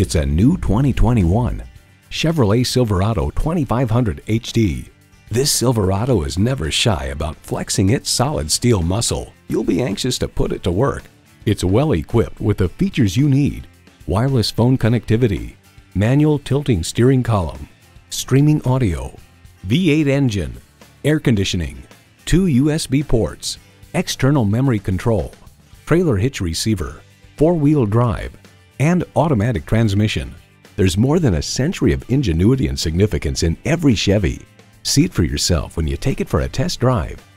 It's a new 2021 Chevrolet Silverado 2500 HD. This Silverado is never shy about flexing its solid steel muscle. You'll be anxious to put it to work. It's well equipped with the features you need. Wireless phone connectivity, manual tilting steering column, streaming audio, V8 engine, air conditioning, two USB ports, external memory control, trailer hitch receiver, four-wheel drive, and automatic transmission. There's more than a century of ingenuity and significance in every Chevy. See it for yourself when you take it for a test drive.